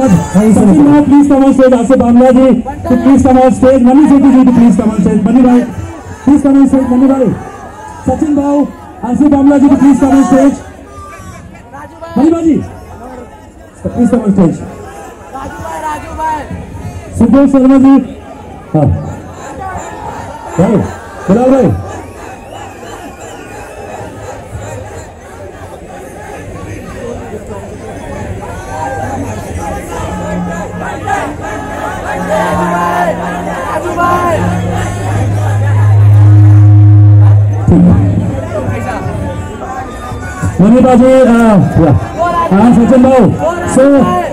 Sachin now please come on stage. Asif Amla ji to please come on stage. Mani Sethi ji to please come on stage. Mani bhai, please come on stage. Mani bhai. Sachin Bhau, Asif Amla ji to please come on stage. Mani bhai ji, please come on stage. Raju भाई राजू भाई सुदेश शर्मा जी हाँ भाई बिलाल भाई हाँ सचिन भाऊ। So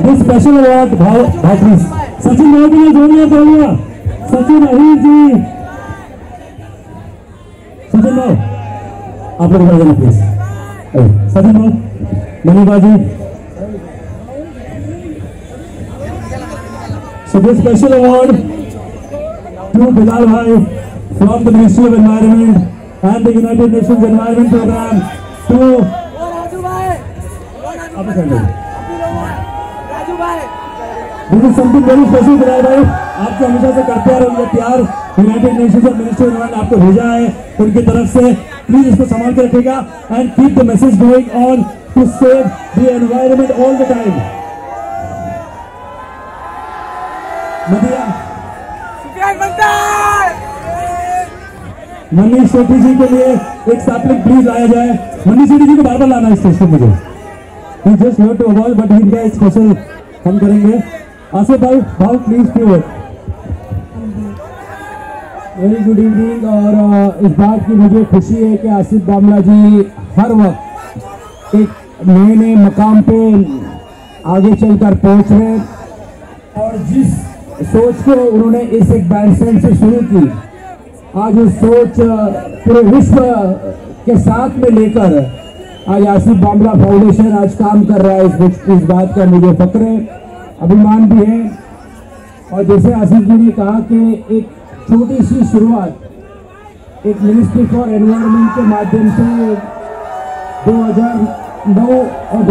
this special award भाव please Sachin भाऊ के लिए जोड़िए जोड़िए सचिन अहीर जी। सचिन भाऊ, आप लोग आ जाना प्लीज़ सचिन भाऊ मनी बाजी So this special award to Bilal Bhai from the Ministry of Environment and the United Nations Environment Program to Raju आप कर लो राजू भाई। This is something very special Bilal भाई आपको हमेशा से करते आ रहे हैं प्यार। यूनाइटेड नेशंस और मिनिस्ट्री ऑफ़ आपको भेजा है उनकी तरफ़ से। प्लीज़ इसको संभाल के रखिएगा and keep the message going on to save the environment all the time बनता मनीष सेठी जी के लिए एक सैपलिंग प्लीज़ लाया जाए। मनीष सेठी जी को बार बार लाना है स्टेज पे मुझे ही just here to avail but इनका एक स्पेशल हम करेंगे। आसिफ भाई भाव please two word very good evening और इस बात की मुझे खुशी है कि आसिफ बामला जी हर वक्त एक नए नए मकाम पे आगे चलकर पहुँच रहे हैं। और जिस सोच को उन्होंने इस एक बैंडस्टैंड से शुरू की। आज उस सोच पूरे विश्व के साथ में लेकर आज आसिफ बामला फाउंडेशन आज काम कर रहा है इस, इस बात का मुझे फक्र है अभिमान भी है। और जैसे आसिफ जी ने कहा कि एक छोटी सी शुरुआत एक मिनिस्ट्री फॉर एनवायरनमेंट के माध्यम से 2009 और